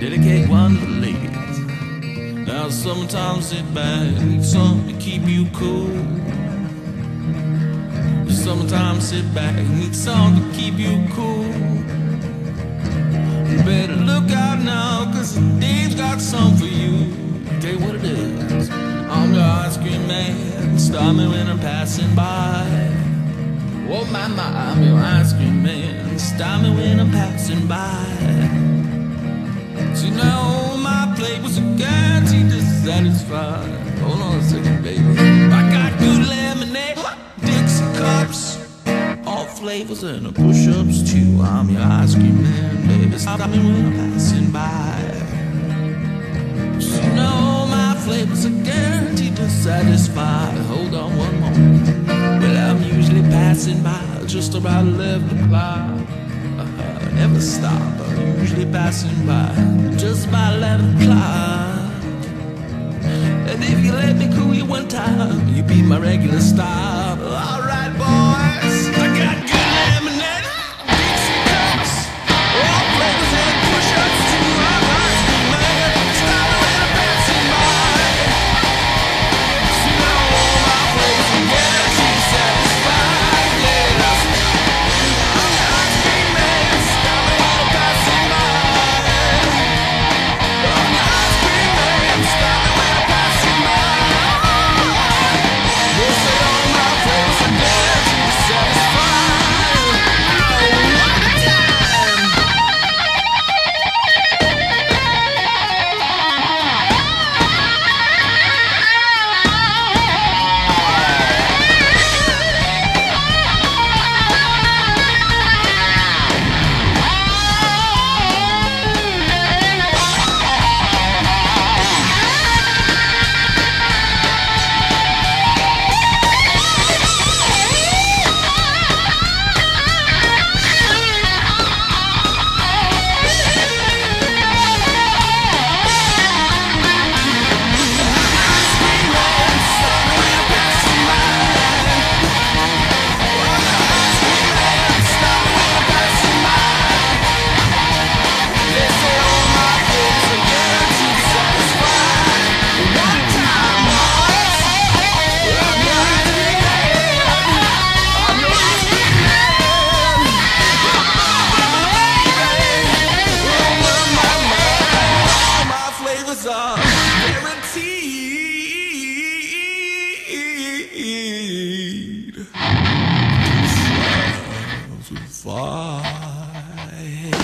dedicate one to the ladies. Now sometimes sit back, something to keep you cool. Sometimes sit back, need something to keep you cool. You better look out now, cause Dave's got some for you. Tell you what it is. I'm your ice cream man, stop me when I'm passing by. Oh my my, I'm your ice cream man, to satisfy. Hold on a second, baby. I got good lemonade, Dixie cups, all flavors and the push-ups too. I'm your ice cream man, baby. Stop me when I'm passing by. So know my flavors are guaranteed to satisfy. Hold on one moment. Well, I'm usually passing by just about 11 o'clock. Uh, never stop. I'm usually passing by just about 11 o'clock. And if you let me cool you one time, you be my regular stop. All right, boys. far.